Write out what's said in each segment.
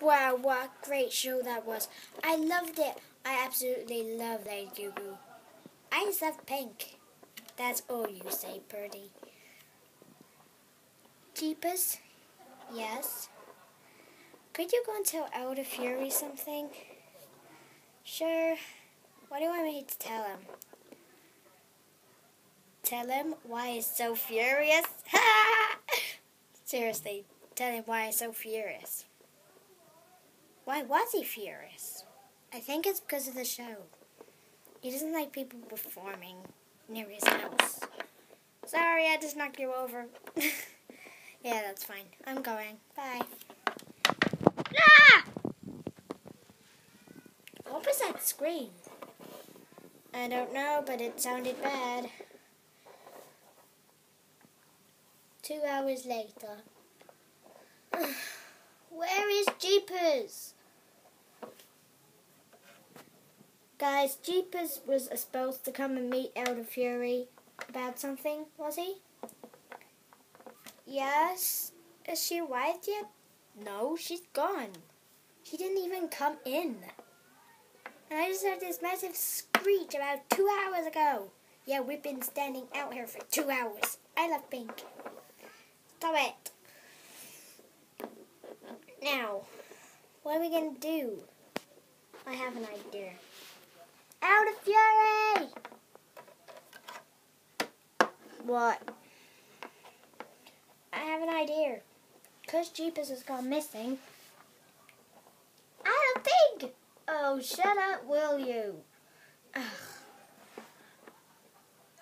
Wow, what a great show that was. I loved it. I absolutely love Lady Goo Goo. I love pink. That's all you say, Purdy. Jeepers? Yes? Could you go and tell Elder Furi something? Sure. What do want me to tell him? Tell him why he's so furious? Seriously, tell him why he's so furious. Why was he furious? I think it's because of the show. He doesn't like people performing near his house. Sorry, I just knocked you over. yeah, that's fine. I'm going. Bye. Ah! What was that scream? I don't know, but it sounded bad. Two hours later. Where is Jeepers? Guys, Jeepers was supposed to come and meet Elder Furi about something, was he? Yes. Is she arrived yet? No, she's gone. She didn't even come in. And I just heard this massive screech about two hours ago. Yeah, we've been standing out here for two hours. I love pink. Stop it. Now, what are we going to do? I have an idea. Out of fury! What? I have an idea. Because Jeepers has gone missing. I don't think. Oh, shut up, will you? Ugh.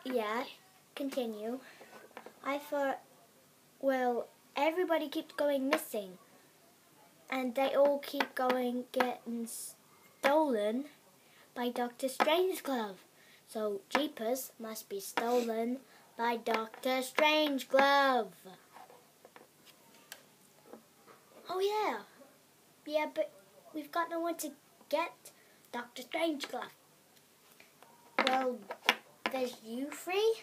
Yeah, continue. I thought, well, everybody keeps going missing. And they all keep going getting stolen by Doctor Strangeglove. So Jeepers must be stolen by Doctor Strangeglove. Oh yeah. Yeah, but we've got no one to get Doctor Strangeglove. Well, there's you three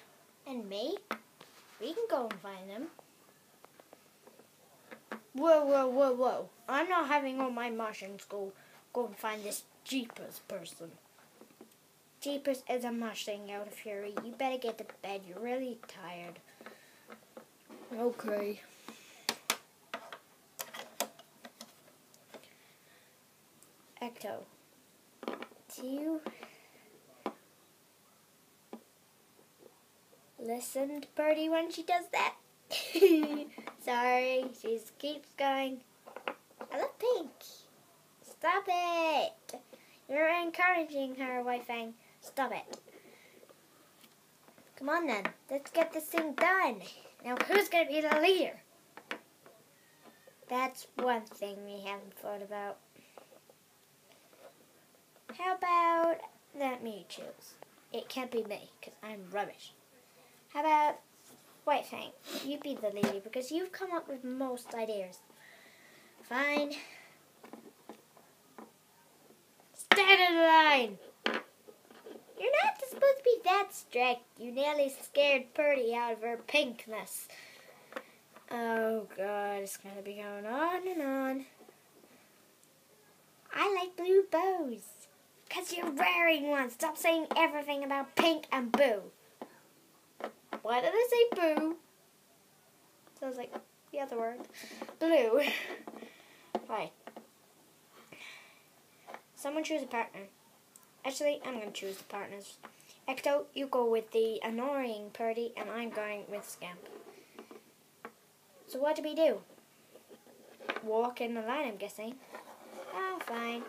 and me. We can go and find them. Whoa, whoa, whoa, whoa. I'm not having all my Martians go go and find this Jeepers person. Jeepers is a Mustang out of fury. You better get to bed. You're really tired. Okay. Ecto. Do you listen to Birdie when she does that? Sorry, she just keeps going. I love pink. Stop it. You're encouraging her, White Fang. Stop it. Come on then, let's get this thing done. Now who's going to be the leader? That's one thing we haven't thought about. How about let me choose? It can't be me, because I'm rubbish. How about White Fang? You be the leader, because you've come up with most ideas. Fine. Stand in line! You're not supposed to be that strict. You nearly scared Purdy out of her pinkness. Oh god, it's gonna be going on and on. I like blue bows. Cause you're wearing one. Stop saying everything about pink and boo. Why did I say boo? Sounds like the other word. Blue. Right. Someone choose a partner. Actually, I'm going to choose the partners. Ecto, you go with the annoying Purdy, and I'm going with Scamp. So what do we do? Walk in the line, I'm guessing. Oh, fine.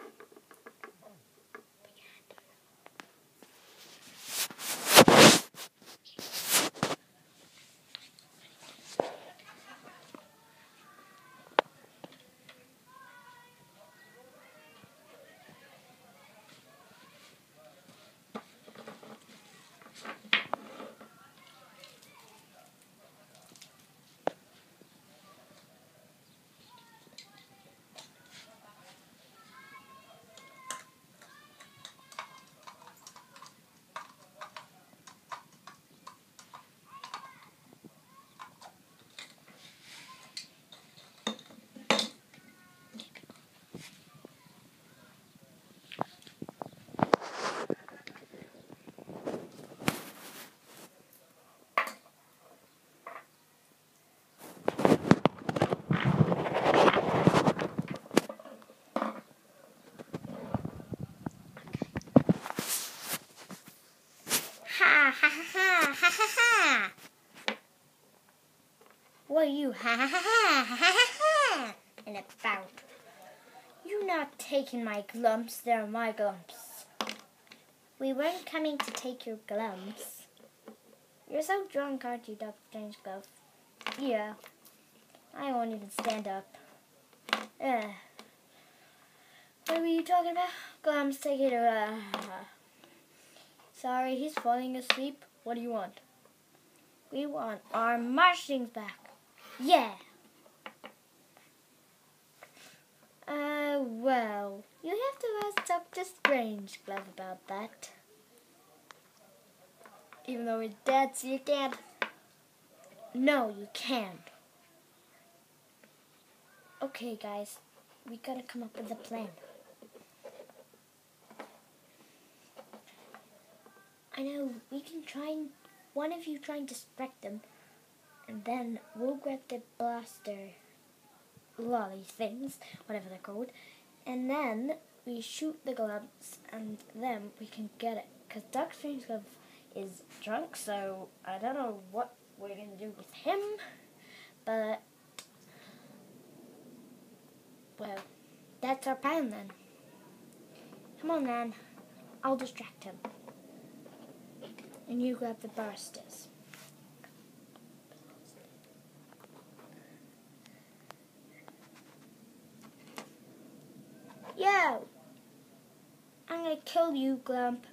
Ha ha ha ha ha ha! And about. You not taking my glumps, they're my glumps. We weren't coming to take your glumps. You're so drunk, aren't you, Dr. Strangeglove? Yeah. I won't even stand up. Ugh. What were you talking about? Glumps, take it. Uh, sorry, he's falling asleep. What do you want? We want our Moshlings back. Yeah. Uh, well, you have to ask Dr. Strangeglove about that. Even though he's dead, so you can't. No, you can't. Okay, guys, we gotta come up with a plan. I know we can try and one of you try and distract them, and then we'll grab the blaster lolly things, whatever they're called, and then we shoot the gloves, and then we can get it. Because Doctor Strangeglove is drunk, so I don't know what we're gonna do with him, but well, that's our plan then. Come on, man. I'll distract him. And you grab the barsters. Yo! I'm gonna kill you, Glump.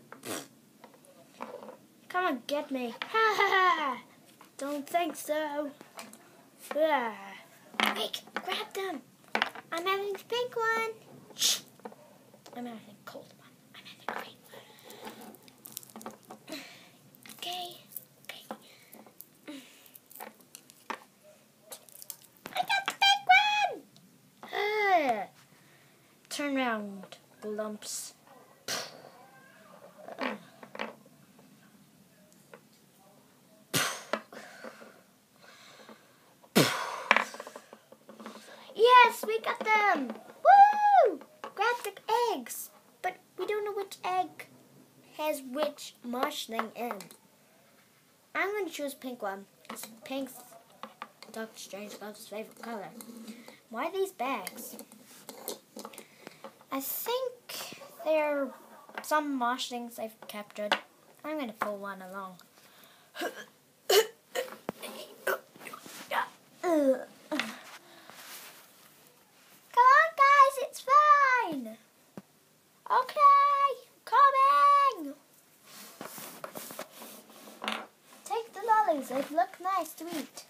Come on, get me. Ha ha ha! Don't think so. Ah. Quick, grab them. I'm having the pink one. I'm having the cold one. I'm having the green one. Okay. Okay. I got the big one. Ah. Turn around, lumps. Yes, we got them! Woo! Grab the eggs. But we don't know which egg has which marsh thing in. I'm going to choose pink one. It's pink's Doctor Strangeglove's favorite color. Why these bags? I think they're some marsh things they've captured. I'm going to pull one along. Ugh. Come on, guys, it's fine. Okay, coming. Take the lollies, they eat.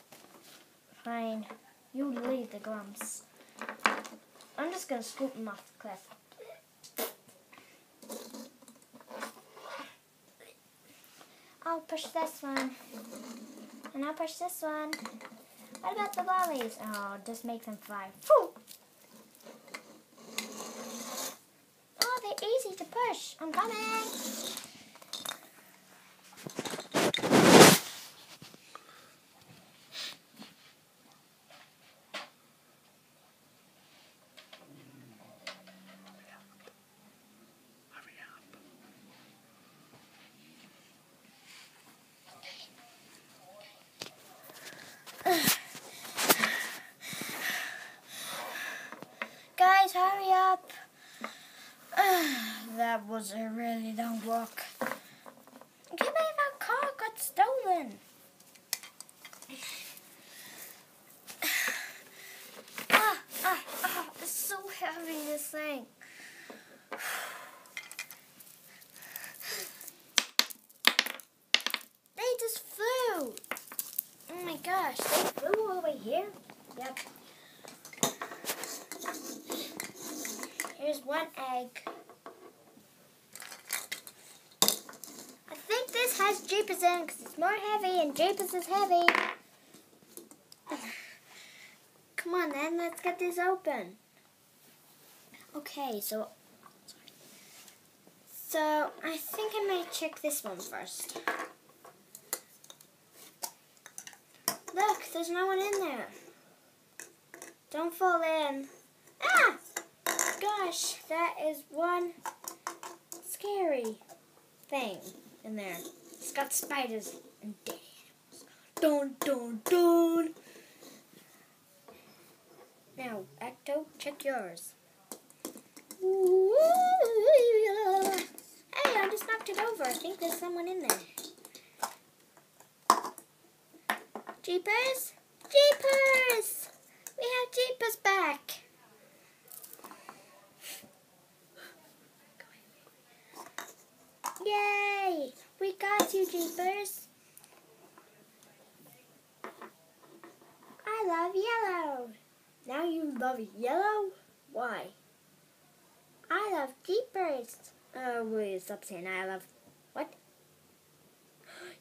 Fine, you leave the grumps. I'm just gonna scoop them off the cliff. I'll push this one. And I'll push this one. What about the lollies? Oh, just make them fly. Oh, they're easy to push. I'm coming. Hurry up. Guys, hurry up. Was a really long walk. Get me my car got stolen. ah, ah, ah, it's so heavy, this thing. They just flew. Oh my gosh, they flew way here? Yep. Here's one egg. I think this has Because it's more heavy and Jeepers is heavy. Come on then, let's get this open. Okay, so so I think I might check this one first. Look, there's no one in there. Don't fall in. Ah! Gosh, that is one scary thing in there. It's got spiders and dead animals. Dun dun dun. Now, Ecto, check yours. Hey, I just knocked it over. I think there's someone in there. Jeepers! Jeepers! We have Jeepers back. Yay! We got you, Jeepers. I love yellow. Now you love yellow? Why? I love Jeepers. Oh, wait, stop saying I love... What?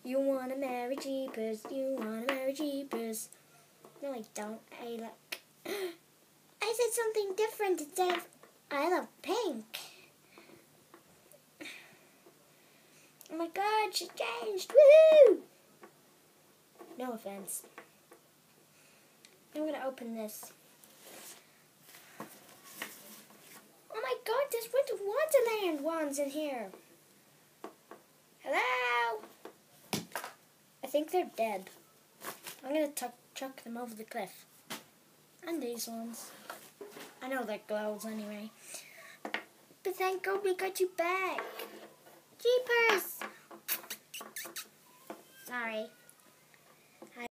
You wanna marry Jeepers, you wanna marry Jeepers. No, I don't. I look. I said something different. It said I love pink. Oh my god, she changed. Woohoo! No offense. I'm gonna open this. Oh my god, there's Winter Wonderland wands in here. Hello? I think they're dead. I'm gonna tuck, chuck them over the cliff. And these ones. I know they're glows anyway. But thank God we got you back. Jeepers! Sorry.